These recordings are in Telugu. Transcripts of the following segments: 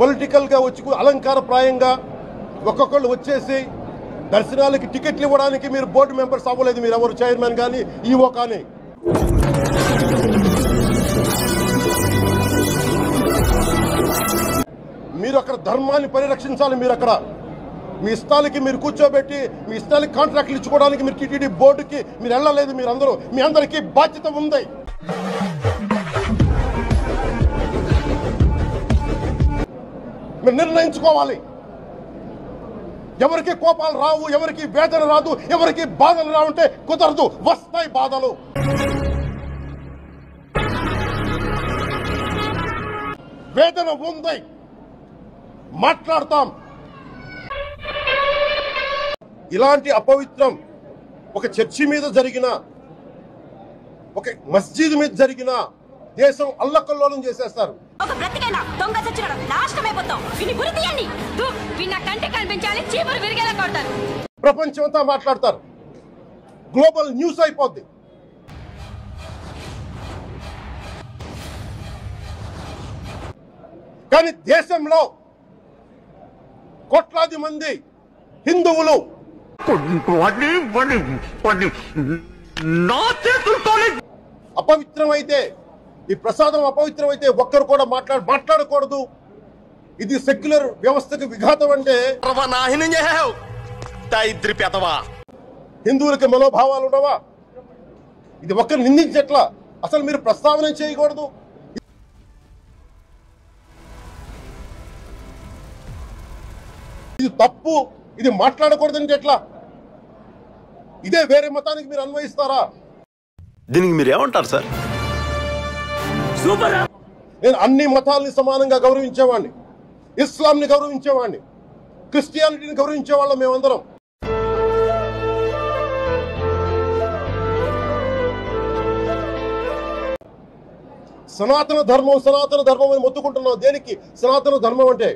పొలిటికల్గా వచ్చి అలంకారప్రాయంగా ఒక్కొక్కళ్ళు వచ్చేసి దర్శనాలకి టికెట్లు ఇవ్వడానికి మీరు బోర్డు మెంబర్స్ అవ్వలేదు మీరు ఎవరు చైర్మన్ కానీ ఈవో కానీ. మీరు అక్కడ ధర్మాన్ని పరిరక్షించాలి మీరు అక్కడ. మీ ఇష్టాలకి మీరు కూర్చోబెట్టి మీ ఇష్టాలకి కాంట్రాక్ట్లు ఇచ్చుకోవడానికి మీరు టీటీడీ బోర్డుకి మీరు వెళ్ళలేదు మీరు అందరూ మీ అందరికీ బాధ్యత ఉంది. మీరు నిర్ణయించుకోవాలి. ఎవరికి కోపాలు రావు ఎవరికి వేదన రాదు ఎవరికి బాధలు రావుంటే కుదరదు. వస్తాయి బాధలు. వేదన ఉంది. మాట్లాడతాం. ఇలాంటి అపవిత్రం ఒక చర్చి మీద జరిగిన ఒక మస్జిద్ మీద జరిగిన దేశం అల్లకల్లోలం చేసేస్తారు. ఒక బ్రతికైనా దొంగ చచ్చిన నాశనం అయిపోతాం విని గురి తీయండి. ధూ, వీడి నా కంటి కనిపించాలి చీపురు విరిగేలా కొడతారు. ప్రపంచం అంతా మాట్లాడతారు. గ్లోబల్ న్యూస్ అయిపోద్ది. కానీ దేశంలో కోట్లాది మంది హిందువులు అపవిత్రమైతే ఈ ప్రసాదం అపవిత్రమైతే ఒక్కరు కూడా మాట్లాడ మాట్లాడకూడదు. ఇది సెక్యులర్ వ్యవస్థకు విఘాతం అంటే హిందువులకి మనోభావాలు ఉండవా? ఇది ఒక్కరు నిందించట్లా? అసలు మీరు ప్రస్తావన చేయకూడదు? ఇది తప్పు. ఇది మాట్లాడకూడదంటే ఎట్లా? ఇదే వేరే మతానికి మీరు అన్వయిస్తారా? దీనికి మీరు ఏమంటారు సార్? నేను అన్ని మతాల్ని సమానంగా గౌరవించేవాడిని ఇస్లాంని గౌరవించేవాడిని క్రిస్టియానిటీని గౌరవించేవాళ్ళం మేమందరం. సనాతన ధర్మం సనాతన ధర్మం అని మొత్తుకుంటున్నాం దేనికి? సనాతన ధర్మం అంటే?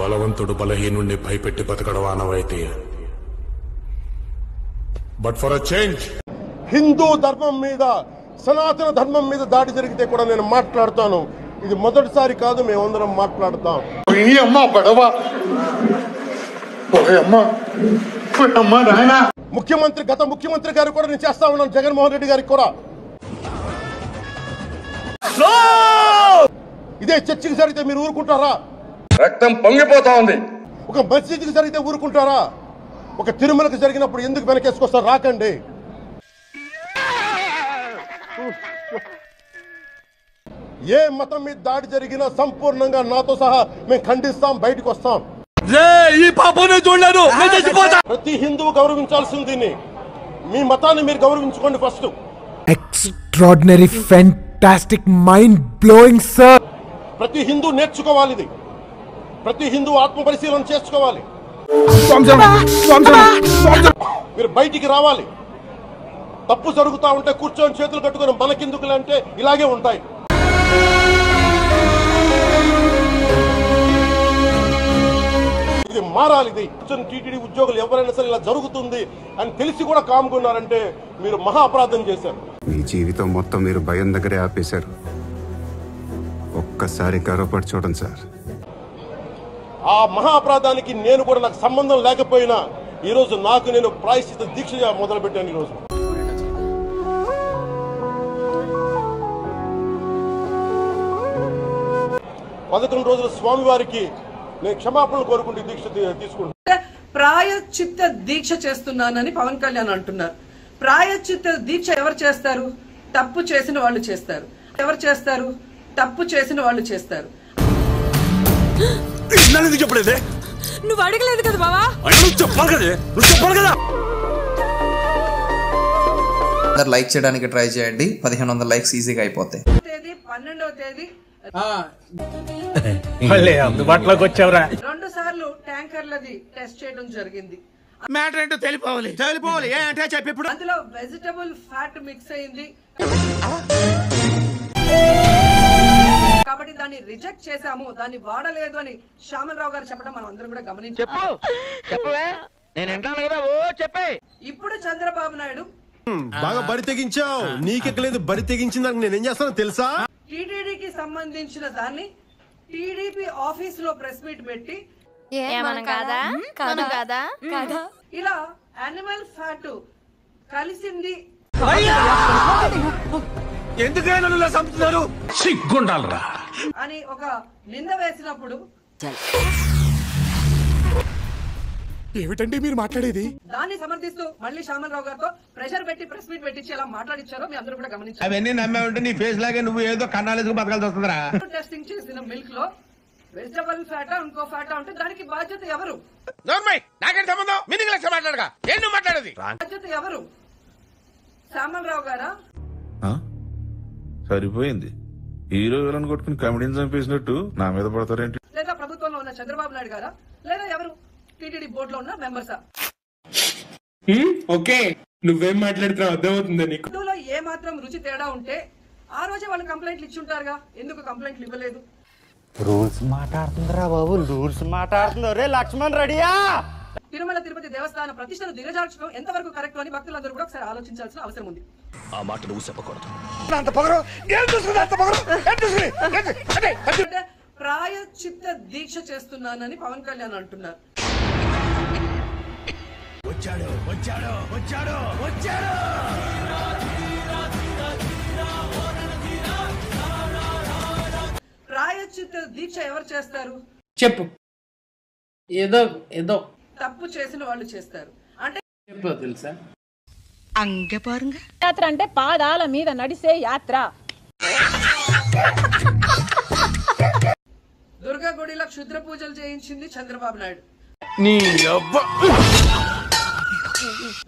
బలవంతుడు బలహీనుణ్ణి భయపెట్టి బతకడం ఆనవాయితీ. But for a change Hindu ధర్మం మీద సనాతన ధర్మం మీద దాడి జరిగితే కూడా నేను మాట్లాడతాను. ఇది మొదటిసారి కాదు మేమందరం మాట్లాడతాం. ముఖ్యమంత్రి గత ముఖ్యమంత్రి గారు కూడా నేను చేస్తా ఉన్నాను జగన్మోహన్ రెడ్డి గారికి కూడా. ఇదే చర్చికి జరిగితే మీరు ఊరుకుంటారా? రక్తం పొంగిపోతా ఉంది. ఒక మసీదుకి జరిగితే ఊరుకుంటారా? ఒక తిరుమలకు జరిగినప్పుడు ఎందుకు వెనకేసుకొస్తారు? రాకండి. ఏ మతం మీద దాడి జరిగినా సంపూర్ణంగా నాతో సహా మేము ఖండిస్తాం బయటకు వస్తాం. ఈ పాపనే చూడలేదు. ప్రతి హిందువు గౌరవించాల్సింది దీన్ని. మీ మతాన్ని మీరు గౌరవించుకోండి first. Extraordinary, fantastic, mind blowing, sir. ప్రతి హిందూ నేర్చుకోవాలి ఇది. ప్రతి హిందూ ఆత్మ పరిశీలన చేసుకోవాలి. మీరు బయటికి రావాలి. తప్పు జరుగుతా ఉంటే కూర్చొని చేతులు కట్టుకొని మనకెందుకులే అంటే ఇలాగే ఉంటాయి. ఇది మారాలి ఇది టీటీడీ ఉద్యోగులు ఎవరైనా సరే ఇలా జరుగుతుంది అని తెలిసి కూడా కామ్గున్నారంటే మీరు మహా అపరాధం చేశారు. మీ జీవితం మొత్తం మీరు భయం దగ్గరే ఆపేశారు. ఒక్కసారి గర్వపడి చూడండి సార్. ఆ మహా అపరాధానికి నేను కూడా నాకు సంబంధం లేకపోయినా ఈ రోజు నాకు నేను ప్రాయశ్చిత దీక్ష మొదలు పెట్టాను పదకొండు రోజులు స్వామివారికి నేను క్షమాపణలు కోరుకుంటూ దీక్ష తీసుకుంటాను ప్రాయచిత్త దీక్ష చేస్తున్నానని పవన్ కళ్యాణ్ అంటున్నారు. ప్రాయచిత్త దీక్ష ఎవరు చేస్తారు? తప్పు చేసిన వాళ్ళు చేస్తారు. ఎవరు చేస్తారు? తప్పు చేసిన వాళ్ళు చేస్తారు. నన్ను చెప్పలేదే? నువ్వు అడగలేదు కదా బావా? నువ్వు చెప్పాలి కదే. నువ్వు చెప్పాలి కదా. లైక్ చేయడానికి ట్రై చేయండి. పదిహేను వందల లైక్స్ ఈజీగా అయిపోతాయి. తేదీ పన్నెండవ తేదీ అందుబాటులోకి వచ్చావురా. రెండు సార్లు ట్యాంకర్లది టెస్ట్ చేయడం జరిగింది. మ్యాటర్ ఏంటో తెలిపోవాలి. తెలిపోవాలి. ఏ అంటే చెప్పి ఇప్పుడు. అందులో వెజిటబుల్ ఫ్యాట్ మిక్స్ అయింది. కాబట్టి దాన్ని రిజెక్ట్ చేశాము. దాన్ని వాడలేదు అని శ్యామల్ రావు గారు చెప్పడం మనం అందరం కూడా గమనించాము చెప్పవే. నేను వింటాను కదా. ఓ చెప్పే. ఇప్పుడు చంద్రబాబు నాయుడు బాగా బరి తెగించావు. నీకెక్కలేదు. బరి తెగించిన దానికి నేనేం చేస్తానో తెలుసా? టీటీడీకి సంబంధించిన దాన్ని టీడీపీ ఆఫీస్లో ప్రెస్ మీట్ పెట్టి ఏమనం కాదా? కాదు? కాదా? కాదా? ఇలా యానిమల్ ఫ్యాట్ కలిసింది. ఎందుకైనా అని ఒక నింద వేసినప్పుడు ఏమిటండి మీరు మాట్లాడేది? దాన్ని సమర్థిస్తూ మళ్ళీ శ్యామల్ రావు గారితో ప్రెషర్ పెట్టి ప్రెస్ మీట్ పెట్టించి ఎలా మాట్లాడిచ్చారో మీ అందరూ కూడా గమనించారు. అవన్నీ నమ్మే ఉంటే నీ ఫేస్ లాగే నువ్వు ఏదో కన్నాలేసుకు బతకాల్సి వస్తుందిరా. టెస్టింగ్ చేసిన మిల్క్లో వెజిటబుల్ ఫ్యాటా ఇంకో ఫ్యాటా ఉంటే దానికి బాధ్యత ఎవరు? నాకేం సంబంధం? మీనింగ్ లెక్క మాట్లాడగా. ఏం మాట్లాడేది? బాధ్యత ఎవరు? శ్యామల్ రావు గారా సరిపోయింది. హీరో విలన్ కొట్టుకుని కమెడీని చంపేసినట్టు నా మీద పడతారేంటి? లేదా ప్రభుత్వంలో ఉన్న చంద్రబాబు నాయుడు గారా? లేదా ఎవరు? టీటీడీ బోర్డులో ఉన్న మెంబర్సా? ఓకే. నువ్వేం మాట్లాడుతున్నావు అర్థమవుతుందా నీకు? ఫుడ్లో ఏ మాత్రం రుచి తేడా ఉంటే ఆ రోజే వాళ్ళు కంప్లైంట్లు ఇచ్చి ఉంటారుగా. ఎందుకు కంప్లైంట్లు ఇవ్వలేదు? రూల్స్ మాట్లాడుతుందిరా బాబు రూల్స్ మాట్లాడుతుందో రే లక్ష్మణ్ రెడీయా? తిరుమల తిరుపతి దేవస్థాన ప్రతిష్టను దిగజార్చడం ఎంతవరకు కరెక్ట్ అని భక్తులందరూ కూడా ఒకసారి ఆలోచించాల్సిన అవసరం ఉంది. అంత పొగరు? ఏం చూసుకుంది అంత పొగరు? ఏం అంటే ప్రాయచిత్త దీక్ష చేస్తున్నానని పవన్ కళ్యాణ్ అంటున్నారు. వచ్చాడు వచ్చాడు వచ్చాడు వచ్చాడు. ప్రాయచిత్త దీక్ష ఎవరు చేస్తారు? చెప్పు. ఏదో ఏదో. తప్పు చేసిన వాళ్ళు చేస్తారు. అంటే చెప్పు తెలుసా? యాత్ర అంటే పాదాల మీద నడిసే యాత్ర. దుర్గా గుడిలో క్షుద్ర పూజలు చేయించింది చంద్రబాబు నాయుడు. నీ అబ్బ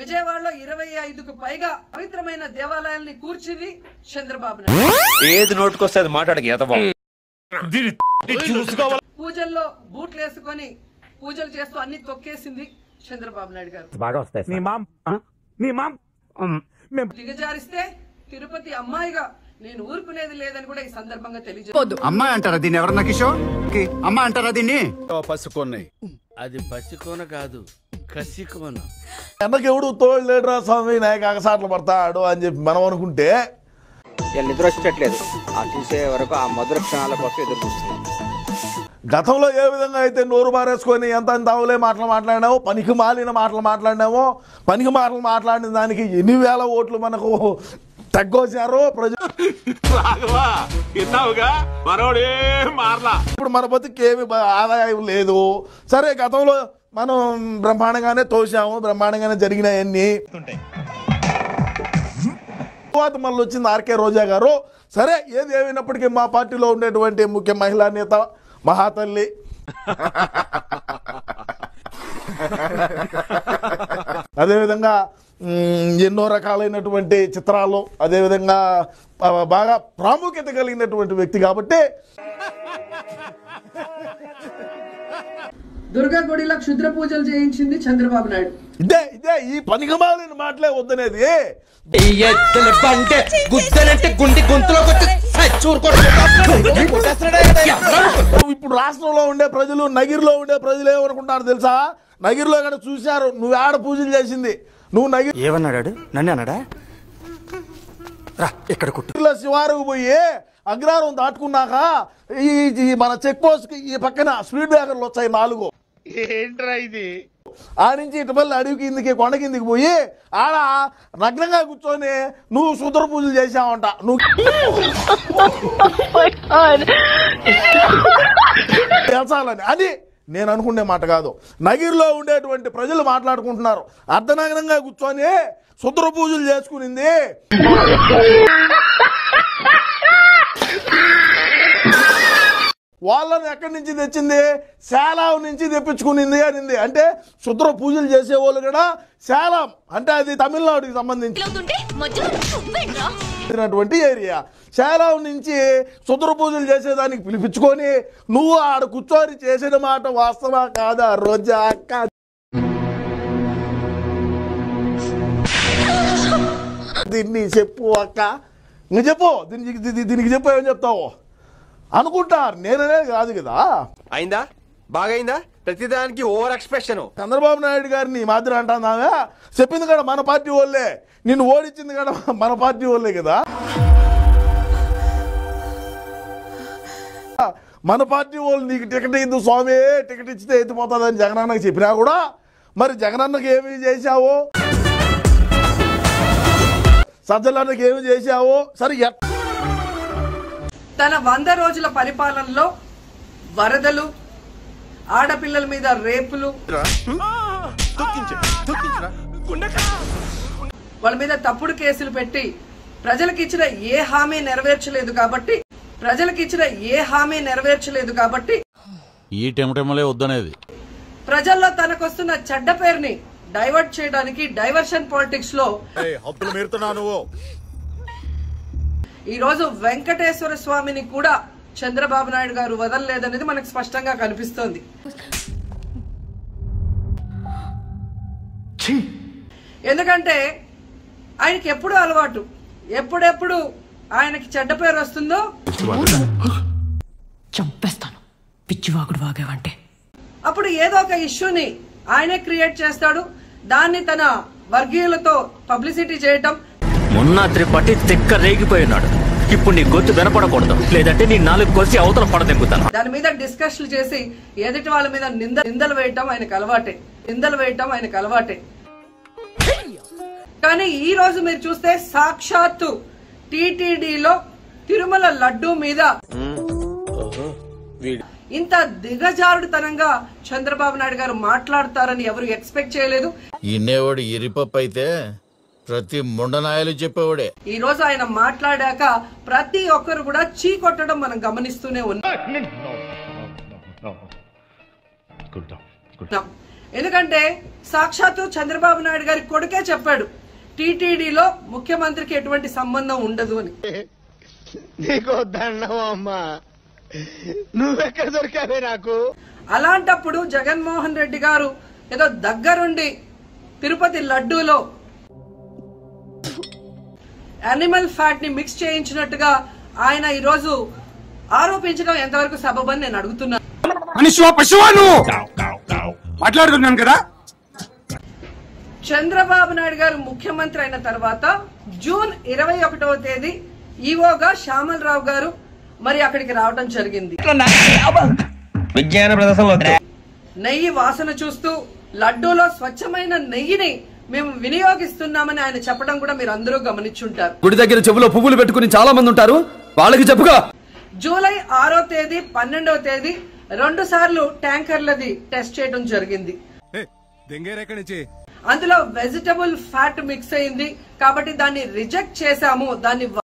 విజయవాడలో ఇరవై ఐదుకు పైగా పవిత్రమైన దేవాలయాల్ని కూర్చింది చంద్రబాబు నాయుడు. ఏది నోటుకొస్తే అది మాట్లాడక చూసుకోవాలి? పూజల్లో బూట్లు వేసుకొని పూజలు చేస్తూ అన్ని తొక్కేసింది చంద్రబాబు నాయుడు గారు. బాగా వస్తాయి నీ మామ్ నీ మామ్ మేము దిగజారిస్తే తిరుపతి అమ్మాయిగా నేను ఊరుకునేది లేదని కూడా ఈ సందర్భంగా తెలియజేయదు అమ్మాయి అంటారా దీన్ని ఎవరన్నా కిషోర్? అమ్మ అంటారా దీన్ని? పసుకొన్నాయి. అది పసికోన కాదు కసికోన వెనకెవడు తోడు లేడురా స్వామి? నాయక అగసాట్లు పడతాడు అని చెప్పి మనం అనుకుంటే నిద్ర వచ్చేటట్లేదు ఆ చూసే వరకు ఆ మధుర క్షణాల కోసం ఎదురు చూస్తున్నాం. గతంలో ఏ విధంగా అయితే నోరు బారేసుకొని ఎంత అవులే మాటలు మాట్లాడినావో పనికి మాలిన మాటలు మాట్లాడినావో పనికి మాటలు మాట్లాడిన దానికి ఎన్ని వేల ఓట్లు మనకు తగ్గొచ్చారో ప్రజలు విన్నావుగా మనోడే మారలా. ఇప్పుడు మన బతుకు ఏమి ఆదాయం లేదు. సరే గతంలో మనం బ్రహ్మాండంగానే తోసాము బ్రహ్మాండంగానే జరిగినాయన్నీ. తర్వాత మళ్ళీ వచ్చింది ఆర్కే రోజా గారు. సరే ఏది ఏమైనప్పటికీ మా పార్టీలో ఉండేటువంటి ముఖ్య మహిళా నేత మహాతల్లి. అదేవిధంగా ఎన్నో రకాలైనటువంటి చిత్రాలు అదేవిధంగా బాగా ప్రాముఖ్యత కలిగినటువంటి వ్యక్తి కాబట్టి దుర్గా గుడిలో క్షుద్ర పూజలు చేయించింది చంద్రబాబు నాయుడు. ఇదే ఇదే ఈ పనికిమాలిన మాటలే వద్దనేది. గుండి గొంతులోకి ఇప్పుడు రాష్ట్రంలో ఉండే ప్రజలు నగిరిలో ఉండే ప్రజలు ఏమనుకుంటారు తెలుసా? నగిరిలో కూడా చూశారు నువ్వు ఆడ పూజలు చేసింది. నువ్వు నగిరి ఏమన్నాడు నన్ను అన్నాడా? రా ఇక్కడ కుట్టు నగిరిలో శివారుకు పోయి అగ్రహారం దాటుకున్నాక ఈ ఈ మన చెక్ పోస్ట్ ఈ పక్కన స్పీడ్ బ్రేకర్లు వచ్చాయి నాలుగు. ఏంట్రా ఇది? ఆ నుంచి ఇటుపల్లి అడవి కిందికి కొండ కిందికి పోయి ఆడ నగ్నంగా కూర్చొని నువ్వు శుద్ర పూజలు చేసావంట నువ్వు తెలుసాలని అది నేను అనుకునే మాట కాదు. నగిరిలో ఉండేటువంటి ప్రజలు మాట్లాడుకుంటున్నారు. అర్ధనగరంగా కూర్చొని శుద్ర పూజలు చేసుకునింది. వాళ్ళని ఎక్కడి నుంచి తెచ్చింది? శాలం నుంచి తెప్పించుకునింది అనింది. అంటే శుద్ర పూజలు చేసేవాళ్ళు కూడా శాలం అంటే అది తమిళనాడుకి సంబంధించి. ఉన్నటువంటి ఏరియా. శాలం నుంచి శుద్ర పూజలు చేసేదానికి పిలిపించుకొని నువ్వు ఆడ కూర్చొని చేసిన మాట వాస్తవా కాదా రోజా అక్క? దీన్ని చెప్పు అక్క. నువ్వు చెప్పు. దీనికి దీనికి చెప్పు ఏం చెప్తావు? అనుకుంటారు. నేననే కాదు కదా. అయిందా? బాగైందా? ప్రతిదానికి ఓవర్ ఎక్స్ప్రెషన్. చంద్రబాబు నాయుడు గారిని మాదిరి అంటున్నావా చెప్పింది కూడా మన పార్టీ వాళ్ళే. నిన్ను ఓడించింది కూడా మన పార్టీ వాళ్ళే కదా. మన పార్టీ వాళ్ళు నీకు టికెట్ ఇద్దు స్వామి టికెట్ ఇచ్చితే ఎత్తిపోతుందని జగనన్నకి చెప్పినా కూడా మరి జగనన్నకి ఏమి చేశావు? సజ్జలన్నకి ఏమి చేశావు? సరే తన వంద రోజుల పరిపాలనలో వరదలు ఆడపిల్లల మీద రేపులు. వాళ్ళ మీద తప్పుడు కేసులు పెట్టి ప్రజలకు ఇచ్చిన ఏ హామీ నెరవేర్చలేదు కాబట్టి ప్రజలకు ఇచ్చిన ఏ హామీ నెరవేర్చలేదు కాబట్టి ఈ టెమటెమలే వద్దనేది. ప్రజల్లో తనకొస్తున్న చెడ్డ పేరుని డైవర్ట్ చేయడానికి డైవర్షన్ పాలిటిక్స్లో ఈ రోజు వెంకటేశ్వర స్వామిని కూడా చంద్రబాబు నాయుడు గారు వదలలేదనేది మనకు స్పష్టంగా కనిపిస్తోంది. ఎందుకంటే ఆయనకి ఎప్పుడు అలవాటు. ఎప్పుడెప్పుడు ఆయనకి చెడ్డ పేరు వస్తుందో చంపేస్తాను. పిచ్చివాగుడు వాగావంటే. అప్పుడు ఏదో ఒక ఇష్యూని ఆయనే క్రియేట్ చేస్తాడు. దాన్ని తన వర్గీయులతో పబ్లిసిటీ చేయటం. మొన్న త్రిపాఠి తెక్క రేగిపోయి ఇప్పుడు నీ గొంతు వినపడకూడదు. లేదంటే నీ నాలుగు కోసి అవతల పడదెంగుతాను దాని మీద డిస్కషన్లు చేసి ఎదుటి వాళ్ళ మీద నింద నిందలు వేయటం ఆయనకు అలవాటే. నిందలు వేయటం ఆయనకు అలవాటే. కానీ ఈ రోజు మీరు చూస్తే సాక్షాత్తు టీటీడీలో తిరుమల లడ్డూ మీద ఇంత దిగజారుడుతనంగా చంద్రబాబు నాయుడు గారు మాట్లాడతారని ఎవరు ఎక్స్పెక్ట్ చేయలేదు. ఇన్నేవాడు ఎరిపప్పు అయితే ప్రతి ముండనాయలు చెప్పేవాడే. ఈ రోజు ఆయన మాట్లాడాక ప్రతి ఒక్కరు కూడా చీ కొట్టడం మనం గమనిస్తూనే ఉన్నాం. ఎందుకంటే సాక్షాత్తు చంద్రబాబు నాయుడు గారి కొడుకే చెప్పాడు టీటీడీలో ముఖ్యమంత్రికి ఎటువంటి సంబంధం ఉండదు అని. నీకు నువ్వెక్కడ దొరికావే నాకు? అలాంటప్పుడు జగన్మోహన్ రెడ్డి గారు ఏదో దగ్గరుండి తిరుపతి లడ్డూలో యానిమల్ ఫ్యాట్ని మిక్స్ చేయించినట్టుగా ఆయన ఈ రోజు ఆరోపించడం ఎంతవరకు సబబని నేను అడుగుతున్నాను మనిషివా మాట్లాడుతున్నాను కదా? చంద్రబాబు నాయుడు గారు ముఖ్యమంత్రి అయిన తర్వాత జూన్ ఇరవై ఒకటవ తేదీ ఈవోగా శ్యామల్ రావు గారు మరి అక్కడికి రావడం జరిగింది. విజ్ఞాన ప్రదర్శనలో నెయ్యి వాసన చూస్తూ లడ్డూలో స్వచ్ఛమైన నెయ్యిని మేము వినియోగిస్తున్నామని ఆయన చెప్పడం కూడా మీరు అందరూ గమనించుంటారు. గుడి దగ్గర చెవులో పువ్వులు పెట్టుకుని చాలా మంది ఉంటారు. వాళ్ళకి చెప్పుగా జూలై ఆరో తేదీ పన్నెండవ తేదీ రెండు సార్లు ట్యాంకర్లది టెస్ట్ చేయడం జరిగింది. అందులో వెజిటబుల్ ఫ్యాట్ మిక్స్ అయింది కాబట్టి దాన్ని రిజెక్ట్ చేశాము. దాన్ని